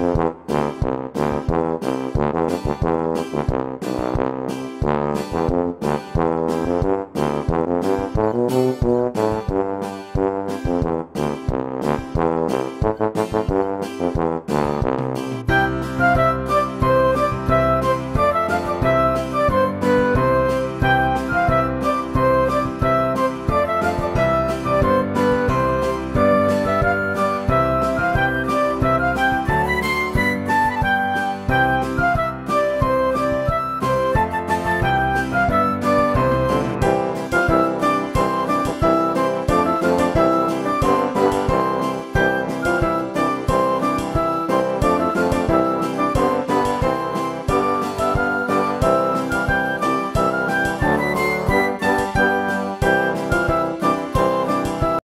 Mm-hmm.